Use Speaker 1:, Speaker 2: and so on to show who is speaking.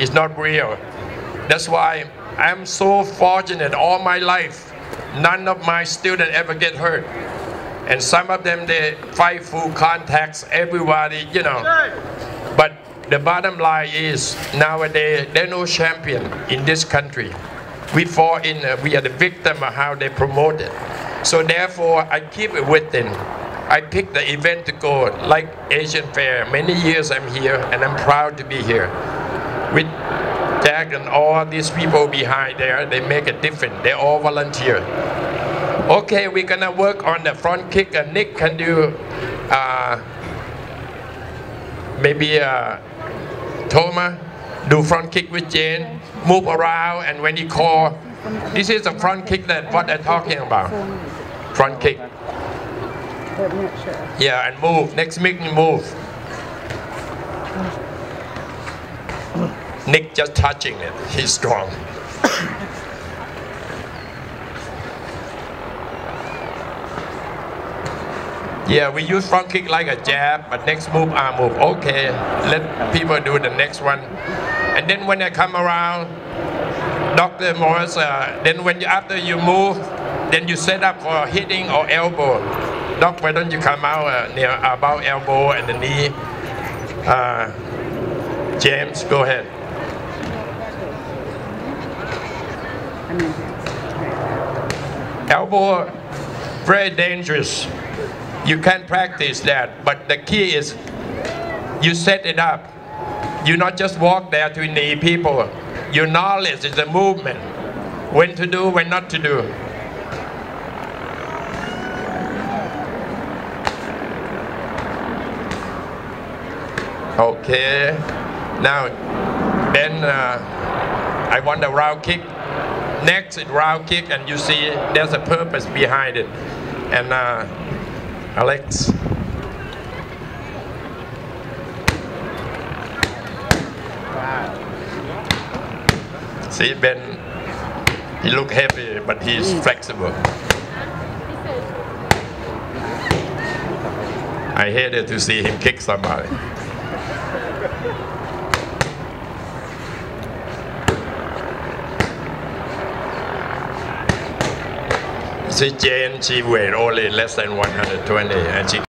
Speaker 1: is not real. That's why I'm so fortunate all my life. None of my students ever get hurt. And some of them, they fight full contacts, everybody, you know. But the bottom line is nowadays, there's no champion in this country. We fall in, uh, we are the victim of how they promote it. So therefore, I keep it within. I pick the event to go, like Asian Fair. Many years I'm here, and I'm proud to be here. With Jack and all these people behind there, they make a difference. They all volunteer. Okay, we're gonna work on the front kick, and Nick can do uh, maybe uh, Toma do front kick with Jane, move around, and when you call, this is the front kick that what I'm talking about. Front kick. Yeah, and move. Next meeting, move. Nick just touching it. He's strong. Yeah, we use front kick like a jab, but next move, arm move. Okay, let people do the next one. And then when I come around, Dr. Morris, uh, then when you, after you move, then you set up for hitting or elbow. Doc, why don't you come out uh, near about elbow and the knee? Uh, James, go ahead. Elbow, very dangerous. You can practice that, but the key is you set it up. You not just walk there to knee people. Your knowledge is the movement. When to do, when not to do. Okay. Now, then uh, I want a round kick. Next it's round kick, and you see there's a purpose behind it. And uh, Alex. See Ben, he look heavy, but he's flexible. I hated to see him kick somebody. See Jane, she weighed only less than 120 and she